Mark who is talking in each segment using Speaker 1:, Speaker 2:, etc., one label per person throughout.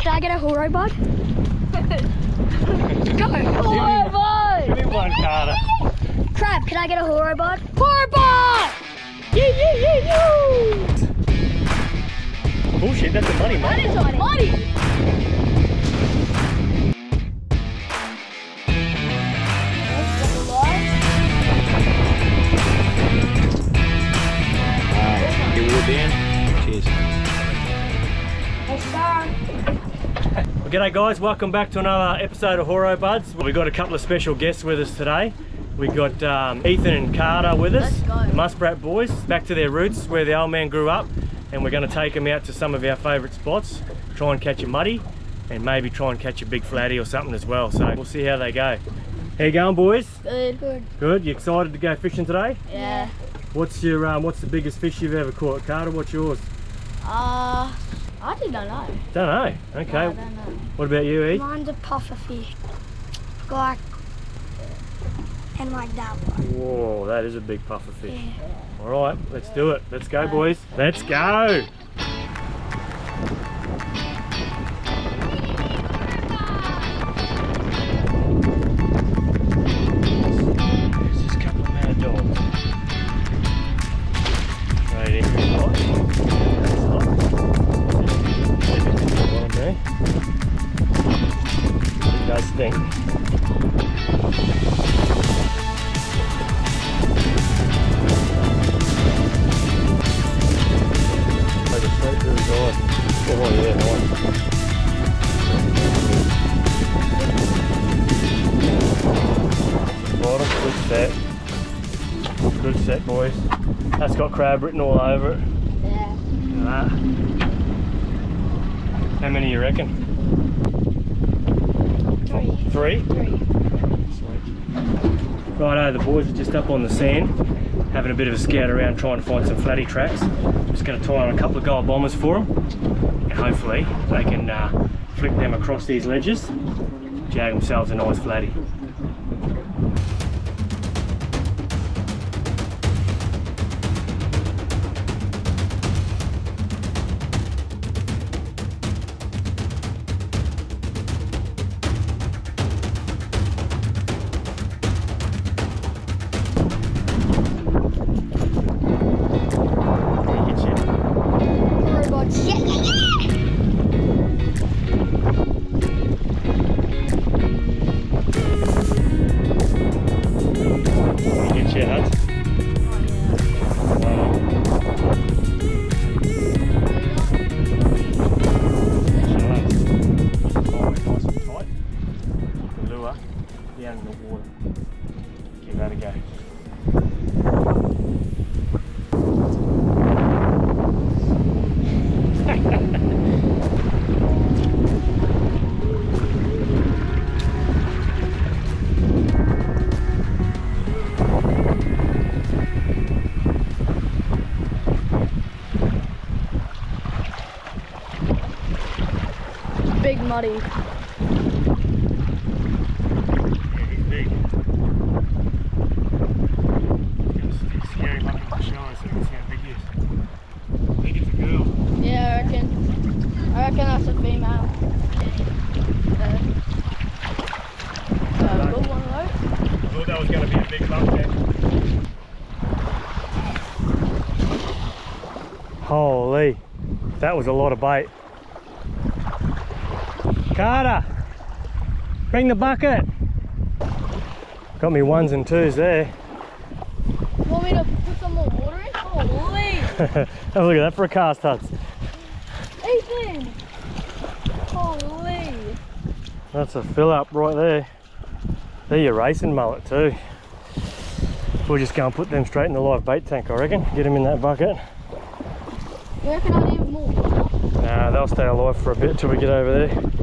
Speaker 1: Can I get a horo bud? Go!
Speaker 2: Horo bud! Give me one, Carter.
Speaker 1: Crab, can I get a horo bud? Horo bud!
Speaker 2: Yee, yee, yee, yee! Bullshit, oh, that's the money,
Speaker 1: That
Speaker 2: mate.
Speaker 1: is money.
Speaker 2: Alright, give it a Dan. G'day guys, welcome back to another episode of Horo Buds. We've got a couple of special guests with us today. We've got um, Ethan and Carter with us,
Speaker 1: Let's go.
Speaker 2: the Muspratt boys, back to their roots where the old man grew up. And we're going to take them out to some of our favourite spots, try and catch a muddy, and maybe try and catch a big flatty or something as well. So we'll see how they go. How you going boys?
Speaker 1: Good. Good.
Speaker 2: Good, you excited to go fishing today?
Speaker 1: Yeah.
Speaker 2: What's your um, what's the biggest fish you've ever caught? Carter, what's yours?
Speaker 1: Uh, I did not know.
Speaker 2: Don't know. Okay.
Speaker 1: No, don't know.
Speaker 2: What about you, E?
Speaker 3: Mine's a puffer fish. Like, and like that one.
Speaker 2: Whoa, that is a big puffer fish.
Speaker 3: Yeah.
Speaker 2: All right, let's do it. Let's go, boys. Let's go. That's got crab written all over it.
Speaker 1: Yeah.
Speaker 2: Look at that. How many you reckon?
Speaker 3: Three.
Speaker 2: Three?
Speaker 3: Three.
Speaker 2: Righto, the boys are just up on the sand, having a bit of a scout around trying to find some flatty tracks. Just going to tie on a couple of gold bombers for them, and hopefully they can uh, flick them across these ledges, jag themselves a nice flatty.
Speaker 1: Muddy.
Speaker 2: Yeah, he's big. Scary can see how big he is. I think it's a girl.
Speaker 1: Yeah, I reckon. I reckon that's a female. Uh, uh.
Speaker 2: I. Holy, that was a lot of bait. Carter, bring the bucket. Got me ones and twos there.
Speaker 1: Want me to put some more water in? Oh, Holy!
Speaker 2: Have a look at that for a cast huts.
Speaker 1: Ethan! Holy!
Speaker 2: That's a fill up right there. They're your racing mullet too. We'll just go and put them straight in the live bait tank, I reckon. Get them in that bucket.
Speaker 1: You reckon I need more?
Speaker 2: Nah, they'll stay alive for a bit till we get over there.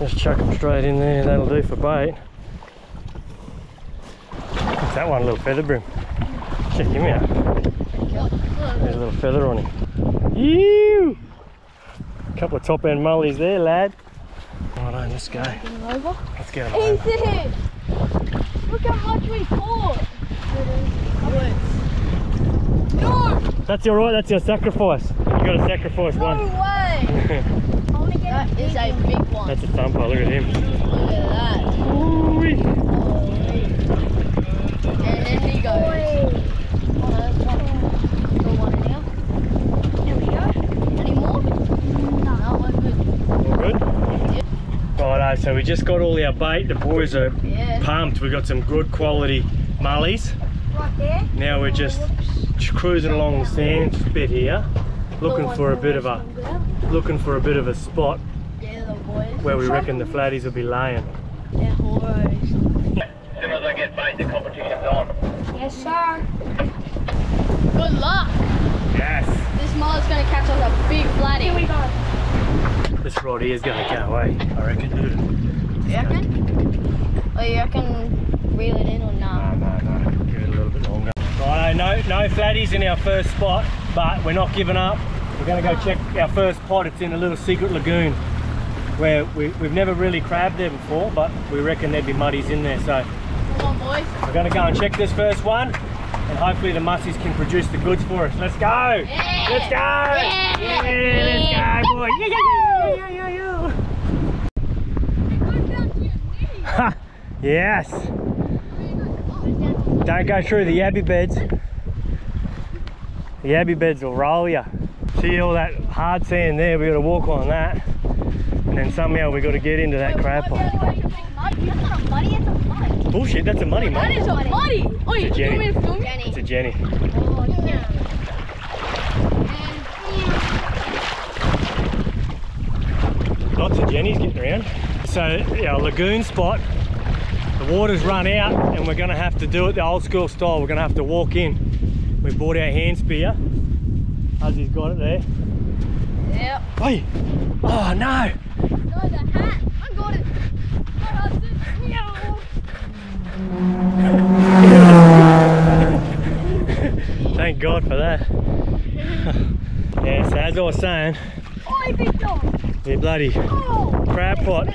Speaker 2: Just chuck them straight in there, that'll do for bait. What's that one, a little feather brim? Check him out. There's a little feather on him. Ew! Couple of top end mullies there, lad. Right on, let's go.
Speaker 1: Him over.
Speaker 2: Let's get him over.
Speaker 1: Ethan! Look how much we caught! No!
Speaker 2: That's your right, that's your sacrifice. You gotta sacrifice
Speaker 1: No
Speaker 2: one.
Speaker 1: way!
Speaker 3: I want to get
Speaker 1: That
Speaker 3: a
Speaker 1: is
Speaker 3: big
Speaker 1: a
Speaker 3: one.
Speaker 1: big one.
Speaker 2: That's a thumper, look at him.
Speaker 1: Look at that.
Speaker 2: Ooh-wee.
Speaker 1: Holy. And then he goes.
Speaker 3: Oi.
Speaker 1: Oh, no, one. Still.
Speaker 3: There we go.
Speaker 1: Any more?
Speaker 3: No.
Speaker 1: No, we're good.
Speaker 2: Good? Righto, so we just got all our bait. The boys are
Speaker 1: Yeah.
Speaker 2: pumped. We got some good quality mullies.
Speaker 3: Right there.
Speaker 2: Now we're just cruising along the sand bit here, looking for a bit of a looking for a bit of a spot
Speaker 1: Yeah,
Speaker 2: where we reckon the flatties will be lying.
Speaker 1: They're horrors.
Speaker 4: As soon as I get bait, the competition's on.
Speaker 3: Yes, sir.
Speaker 1: Good luck.
Speaker 2: Yes.
Speaker 1: This mullet's gonna catch us a big flatty.
Speaker 3: Here we go.
Speaker 2: This rod here is going to go away, I reckon.
Speaker 1: You reckon? Or you reckon reel it in or
Speaker 2: No,
Speaker 1: nah?
Speaker 2: no, no. Give it a little bit longer. Righto, no, no flatties in our first spot, but we're not giving up. We're going to go check our first pot. It's in a little secret lagoon where we, we've never really crabbed there before, but we reckon there'd be muddies in there. So
Speaker 1: Come on, boys.
Speaker 2: we're going to go and check this first one, and hopefully the mussies can produce the goods for us. Let's go!
Speaker 1: Yeah.
Speaker 2: Let's go!
Speaker 1: Yeah.
Speaker 2: Yeah, let's go, boy! Yeah, yeah, yeah, yeah, yeah, yeah. Ha! Yes! Don't go through the yabby beds. The yabby beds will roll you. See all that hard sand there, we got to walk on that. And then somehow we got to get into that crab pot.
Speaker 3: That's a muddy, it's mud.
Speaker 2: Bullshit, that's a muddy,
Speaker 1: That
Speaker 2: mate.
Speaker 1: is a muddy. Oh, you
Speaker 2: It's a
Speaker 1: me
Speaker 2: Jenny.
Speaker 1: to film you?
Speaker 2: It's a Jenny.
Speaker 3: Oh, yeah.
Speaker 2: Lots of Jennies getting around. So our lagoon spot, the water's run out and we're gonna have to do it the old school style. We're gonna have to walk in. We bought our hand spear. Ozzy's got it there.
Speaker 1: Yep.
Speaker 2: Oi! Oh no!
Speaker 1: No, the hat. I got it. I got it.
Speaker 2: Thank God for that. yeah, so as I was saying,
Speaker 3: Oi, big dog.
Speaker 2: the bloody
Speaker 3: Oh.
Speaker 2: crab pot,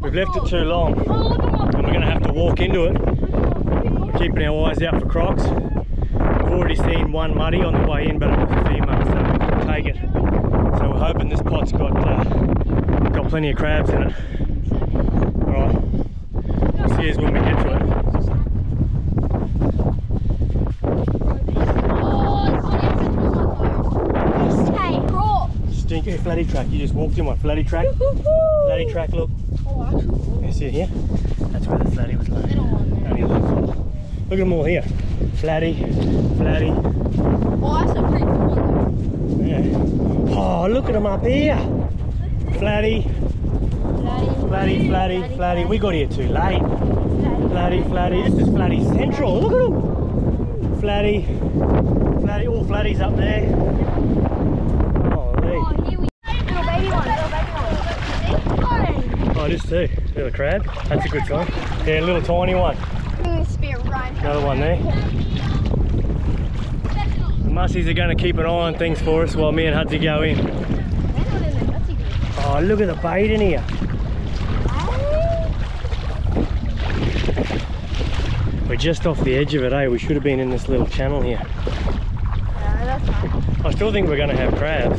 Speaker 2: we've left it too oh, long and we're gonna have to walk into it. Keeping our eyes out for crocs. Seen one muddy on the way in, but it was a female, so we couldn't take it. So we're hoping this pot's got uh, got plenty of crabs in it. All right, we'll see us when we get to it. Stinky flatty track. You just walked in my flatty track. Flatty track, look. You see it here? That's where the flatty was a. Look at them all here. Flatty, flatty.
Speaker 1: Oh, that's a pretty cool one.
Speaker 2: Yeah. Oh, look at them up here. Flatty, flatty, flatty, flatty. We got here too late. Flatty, flatty. This is flatty central. Look at them. Flatty, flatty. All flatties up there. Holy.
Speaker 3: Oh, here we Little baby one, little baby one.
Speaker 2: Oh, this too. Little crab. That's a good sign. Yeah, little tiny one.
Speaker 3: Bring the spear right.
Speaker 2: Another one there. The mussies are going to keep an eye on things for us while me and Hudsy go in. Oh, look at the bait in here. We're just off the edge of it, eh? We should have been in this little channel here. I still think we're going to have crabs.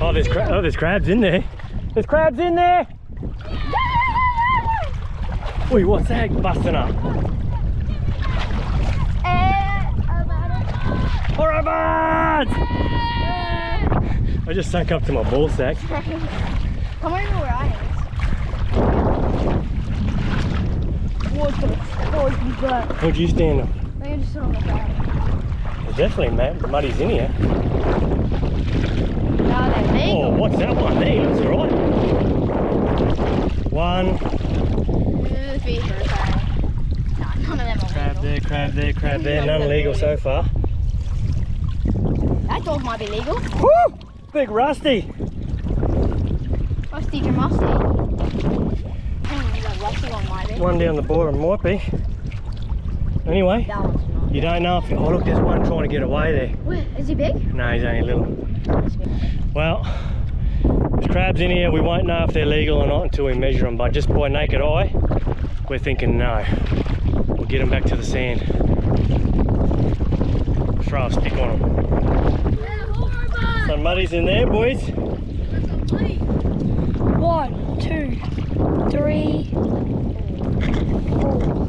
Speaker 3: Oh,
Speaker 2: there's cra- oh, there's crabs in there. There's crabs in there. Oi, what's that busting up? All right, buds! I just sunk up to my ball sack.
Speaker 3: Come over where I am. What's the force you got?
Speaker 2: What'd you stand on?
Speaker 3: I think I just on the ground.
Speaker 2: There's definitely ma- muddies in here.
Speaker 1: Now they're.
Speaker 2: Oh, what's that one there? Looks alright. One.
Speaker 1: This is for a crab. Nah, none of them are
Speaker 2: Crab
Speaker 1: legal.
Speaker 2: there, crab there, crab there. None legal so far.
Speaker 1: That dog might be legal.
Speaker 2: Woo! Big Rusty.
Speaker 1: Rusty Jamusty. Hmm, rusty one.
Speaker 2: One down the bottom might be. Anyway,
Speaker 1: That one's not.
Speaker 2: you don't know if. You, oh, look, there's one trying to get away there.
Speaker 1: Where? Is he big?
Speaker 2: No, he's only little. Well, there's crabs in here. We won't know if they're legal or not until we measure them, but just by naked eye, we're thinking no. We'll get them back to the sand. throw a stick on them. Some muddies in there, boys.
Speaker 3: One, two, three, four.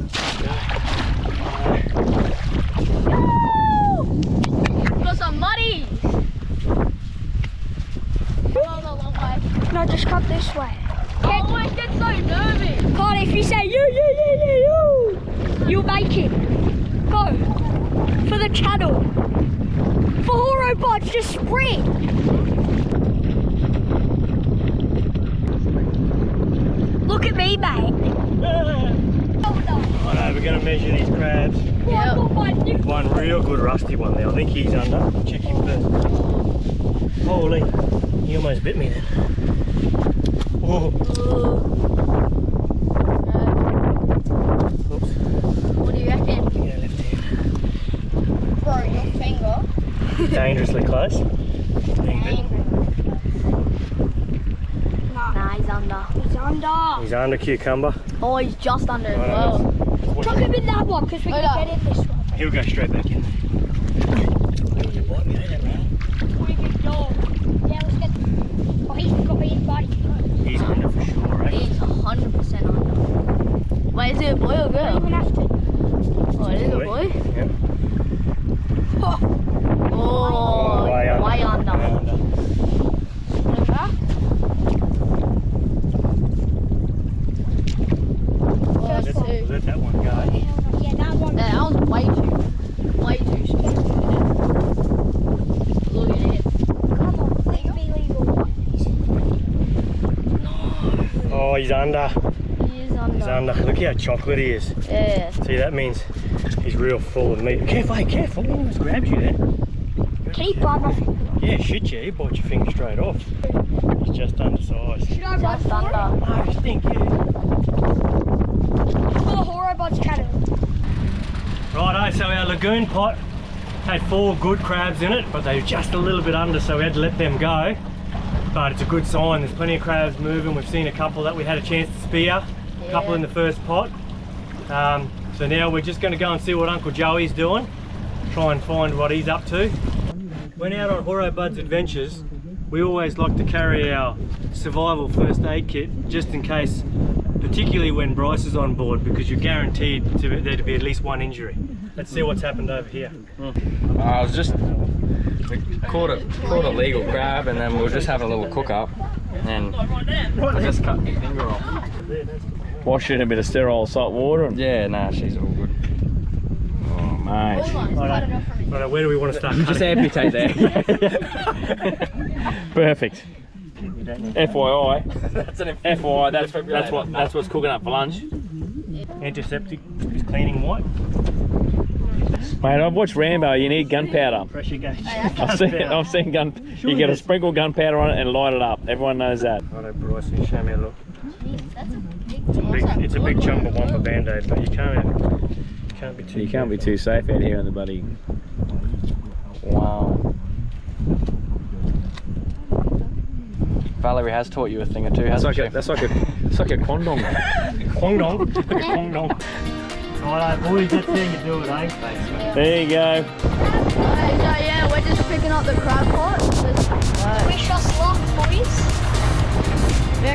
Speaker 2: 51 now. I think he's under. Check him first. Holy, he almost bit me then. Whoa. Oops. Dangerously close.
Speaker 1: Nah. he's under.
Speaker 3: He's under.
Speaker 2: He's under cucumber.
Speaker 1: Oh, he's just under as well.
Speaker 3: Chuck him in that one because we
Speaker 1: Wait
Speaker 3: can
Speaker 1: up.
Speaker 3: get in this one.
Speaker 2: He'll go straight back in there. Under.
Speaker 1: He is under.
Speaker 2: He's under. Look how chocolate he is.
Speaker 1: Yeah.
Speaker 2: See, that means he's real full of meat. Careful, hey, careful. He almost grabs you there.
Speaker 3: Can he bite my finger?
Speaker 2: Yeah, shit, yeah. He bites your finger straight off. He's just undersized.
Speaker 3: Should I run
Speaker 1: Just
Speaker 3: for it?
Speaker 1: under.
Speaker 2: I just think, yeah.
Speaker 3: For the Horo Buds channel.
Speaker 2: Righto, so our lagoon pot had four good crabs in it, but they were just a little bit under, so we had to let them go. But it's a good sign, there's plenty of crabs moving. We've seen a couple that we had a chance to spear, a couple in the first pot. Um, so now we're just gonna go and see what Uncle Joey's doing, try and find what he's up to. When out on Horo Bud's adventures, we always like to carry our survival first aid kit just in case, particularly when Bryce is on board, because you're guaranteed to, there to be at least one injury. Let's see what's happened over here.
Speaker 5: I was just we caught a caught a legal crab, and then we were just having a little cook up, and I just cut my finger off.
Speaker 6: Wash it in a bit of sterile salt water and
Speaker 5: Yeah, nah, she's all good.
Speaker 6: oh mate.
Speaker 2: Righto, righto, where do we want to start?
Speaker 6: Just amputate there. Perfect. FYI.
Speaker 5: That's an
Speaker 6: FYI, that's that's what that's what's cooking up for lunch.
Speaker 2: Antiseptic is cleaning white.
Speaker 6: Mate, I've watched Rambo, you need gunpowder.
Speaker 2: Pressure gauge.
Speaker 6: I've seen I've seen gun you get a sprinkle gunpowder on it and light it up. Everyone knows that.
Speaker 2: Righto, Bryce, you show me a look.
Speaker 1: That's a big
Speaker 2: It's a big, it's a big chunk of wampa band-aid, but you can't, you can't be too
Speaker 6: You can't be too safe out here in the bloody Wow.
Speaker 5: Valerie has taught you a thing or two,
Speaker 6: That's
Speaker 5: hasn't
Speaker 6: like a that's like a it's like a quandong.
Speaker 2: Kwong dong. Look at Kwong dong. Righto, boys, that's how you do it, eh?
Speaker 6: There you go.
Speaker 1: So yeah, we're just picking up the crab pot. Let's
Speaker 3: Wish us luck, boys.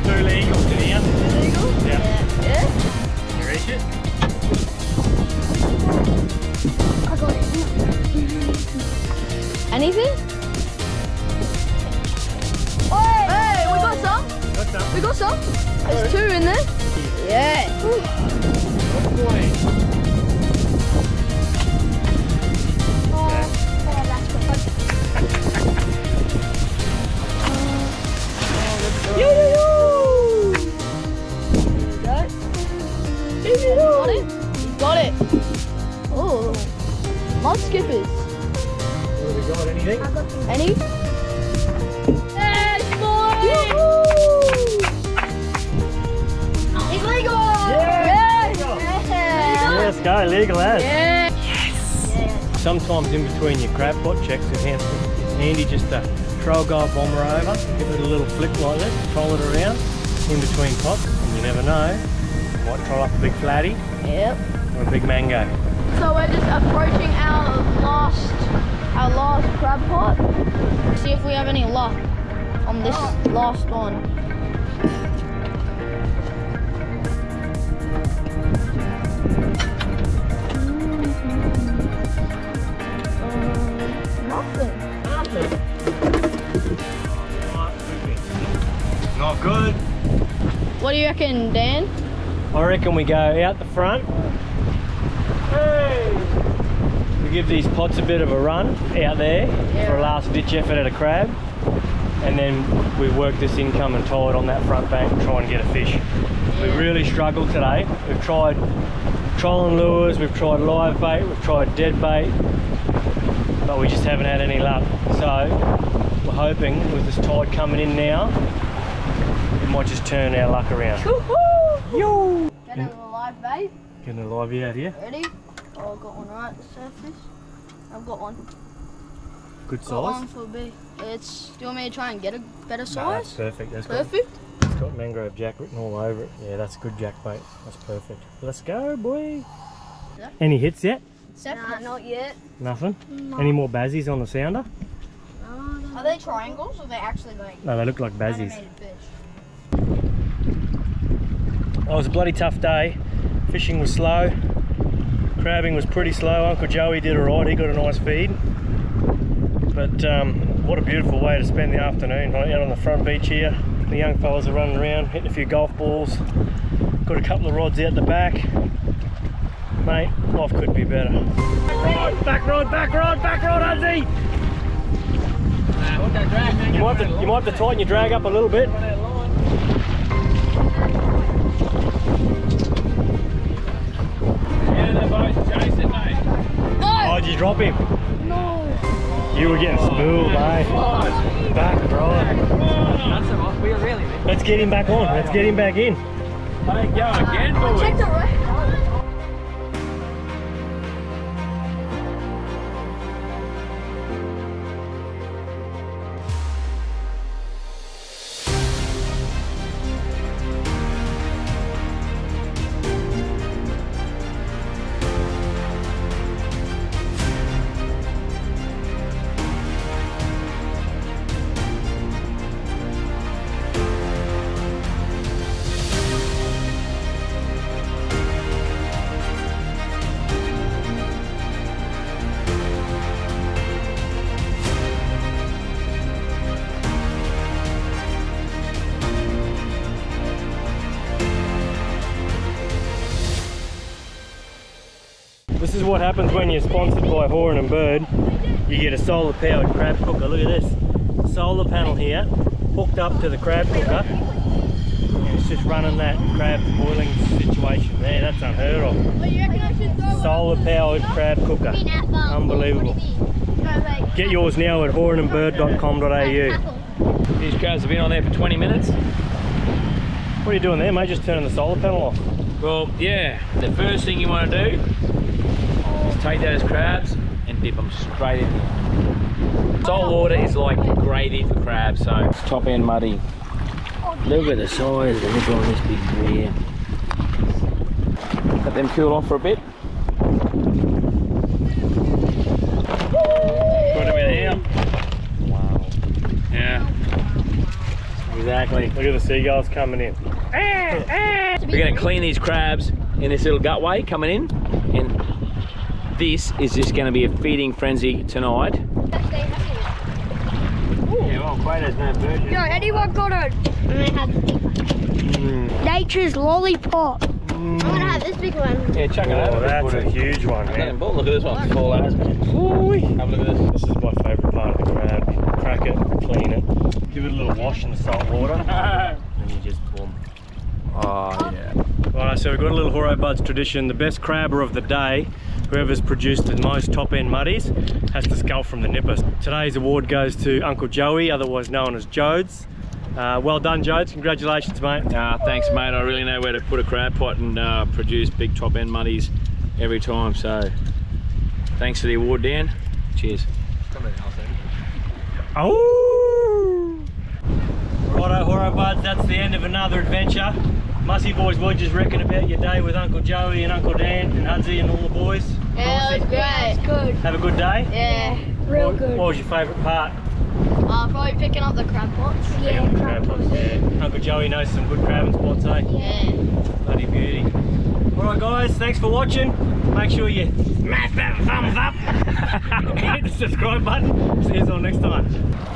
Speaker 2: Two legal to the end.
Speaker 1: illegal.
Speaker 2: Yeah.
Speaker 1: Yeah. yeah.
Speaker 2: You reach it?
Speaker 3: I got it.
Speaker 1: Anything? Hey, we got some.
Speaker 2: Got some.
Speaker 1: We got some. There's two in there. Yeah.
Speaker 2: Good boy.
Speaker 1: Mud skippers.
Speaker 2: Have we got anything?
Speaker 3: I got the
Speaker 1: Any? Yes, boy! He's legal!
Speaker 2: Yeah,
Speaker 1: Yes!
Speaker 2: legal.
Speaker 1: Yes!
Speaker 2: Let's go, legal as.
Speaker 1: Yes!
Speaker 2: Sometimes in between your crab pot checks, it's handy, it's handy just to throw a guy bomber over, give it a little flick like this, troll it around in between pots, and you never know, you might troll up a big flatty
Speaker 1: Yep.
Speaker 2: or a big mango.
Speaker 1: So we're just approaching our last our last crab pot. See if we have any luck on this last one. Um, nothing.
Speaker 2: Not good.
Speaker 1: What do you reckon, Dan?
Speaker 2: I reckon we go out the front. We give these pots a bit of a run out there for a last ditch effort at a crab. And then we work this incoming tide on that front bank and try and get a fish. We really struggled today. We've tried trolling lures, we've tried live bait, we've tried dead bait, but we just haven't had any luck. So we're hoping with this tide coming in now, it might just turn our luck around. Yo!
Speaker 1: Getting a live bait.
Speaker 2: Getting a live out here.
Speaker 1: Ready? Oh, I've got one right at the surface. I've got one.
Speaker 2: Good
Speaker 1: Got one
Speaker 2: size.
Speaker 1: for big. It's. Do you want me to try and get a better size?
Speaker 2: No, that's perfect. That's got,
Speaker 1: Perfect.
Speaker 2: it's got mangrove jack written all over it. Yeah, that's a good jack bait. That's perfect. Let's go, boy.
Speaker 1: Yeah.
Speaker 2: Any hits yet?
Speaker 1: Nah, not yet.
Speaker 2: Nothing. Any more bazzies on the sounder?
Speaker 1: Are they triangles or are they actually like
Speaker 2: No, they look like bazzies.
Speaker 1: animated?
Speaker 2: Oh, it was a bloody tough day. Fishing was slow. Crabbing was pretty slow. Uncle Joey did alright. He got a nice feed. But um, what a beautiful way to spend the afternoon right out on the front beach here. The young fellas are running around, hitting a few golf balls. Got a couple of rods out the back. Mate, life could be better. Rod, back rod, back rod, back rod, Hudzy! You might, have to, you might have to tighten your drag up a little bit. You drop him?
Speaker 1: No.
Speaker 2: You were getting spooled, eh? mate. Back rod. Let's get him back on. Let's get him back in.
Speaker 1: Check the right.
Speaker 2: This is what happens when you're sponsored by Horan and Bird. You get a solar powered crab cooker. Look at this. Solar panel here, hooked up to the crab cooker. And it's just running that crab boiling situation there. That's unheard of. Solar powered crab cooker. Unbelievable. Get yours now at horanandbird.com.au.
Speaker 6: These crabs have been on there for 20 minutes.
Speaker 2: What are you doing there, mate? Just turning the solar panel off.
Speaker 6: Well, yeah, the first thing you want to do take those crabs and dip them straight in there. Salt water is like gravy for crabs, so it's top end muddy. Look at the size of the nipple on this big here. Let them cool off for a bit.
Speaker 2: Put them in here.
Speaker 6: Wow. Yeah.
Speaker 2: Exactly. Look at the seagulls coming in. Ah, ah.
Speaker 6: We're going to clean these crabs in this little gutway coming in, and this is just going to be a feeding frenzy tonight.
Speaker 2: Yeah, well, Quato's no virgin.
Speaker 3: Yo, anyone got a hmm. nature's lollipop? Hmm.
Speaker 1: I'm gonna have this big one.
Speaker 6: Yeah, chuck it
Speaker 2: Oh, that's a huge one, man.
Speaker 5: Look at this one, full as. Have a look at this.
Speaker 2: This is my favourite part of the crab. Crack it, clean it, give it a little wash in the salt water, and you just boom.
Speaker 6: Oh, ah, yeah.
Speaker 2: Alright, so we've got a little Horo Buds tradition. The best crabber of the day, whoever's produced the most top end muddies, has to scull from the nippers. Today's award goes to Uncle Joey, otherwise known as Jodes. Uh, well done, Jodes. Congratulations, mate.
Speaker 6: Uh, thanks, mate. I really know where to put a crab pot and uh, produce big top end muddies every time. So, thanks for the award, Dan. Cheers. Come on, house.
Speaker 2: Oh! Righto, Horo Buds, that's the end of another adventure. Mussy boys, what you reckon about your day with Uncle Joey and Uncle Dan and Hudzy and all the boys?
Speaker 1: Yeah, that was great.
Speaker 3: Good.
Speaker 2: Have a good day.
Speaker 1: Yeah.
Speaker 3: Real
Speaker 2: what,
Speaker 3: good.
Speaker 2: What was your favourite part?
Speaker 1: Uh, probably picking up the crab pots.
Speaker 3: Yeah,
Speaker 2: Crab
Speaker 3: crab
Speaker 2: pots,
Speaker 3: pots.
Speaker 2: yeah. Uncle Joey knows some good crabbing spots, eh?
Speaker 1: Yeah.
Speaker 2: Bloody beauty. Alright guys, thanks for watching. Make sure you smash that thumbs up. Hit the subscribe button. See you all next time.